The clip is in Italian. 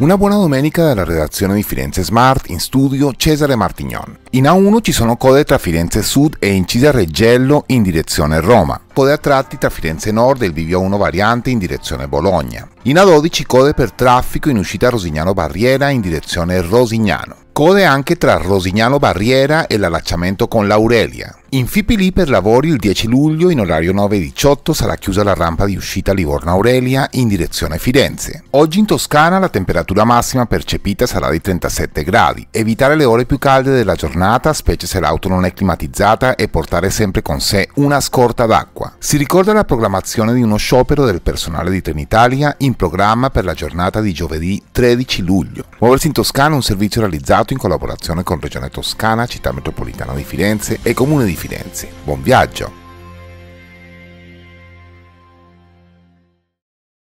Una buona domenica dalla redazione di Firenze Smart, in studio Cesare Martignon. In A1 ci sono code tra Firenze Sud e Incisa Reggello in direzione Roma, code a tratti tra Firenze Nord e il Bivio 1 variante in direzione Bologna. In A12 code per traffico in uscita Rosignano Barriera in direzione Rosignano. Code anche tra Rosignano Barriera e l'allacciamento con l'Aurelia. In Fipili per lavori il 10 luglio in orario 9.18 sarà chiusa la rampa di uscita Livorno Aurelia in direzione Firenze. Oggi in Toscana la temperatura massima percepita sarà di 37 gradi. Evitare le ore più calde della giornata, specie se l'auto non è climatizzata, e portare sempre con sé una scorta d'acqua. Si ricorda la programmazione di uno sciopero del personale di Trenitalia in programma per la giornata di giovedì 13 luglio. Muoversi in Toscana è un servizio realizzato in collaborazione con Regione Toscana, Città Metropolitana di Firenze e Comune di Firenze. Buon viaggio!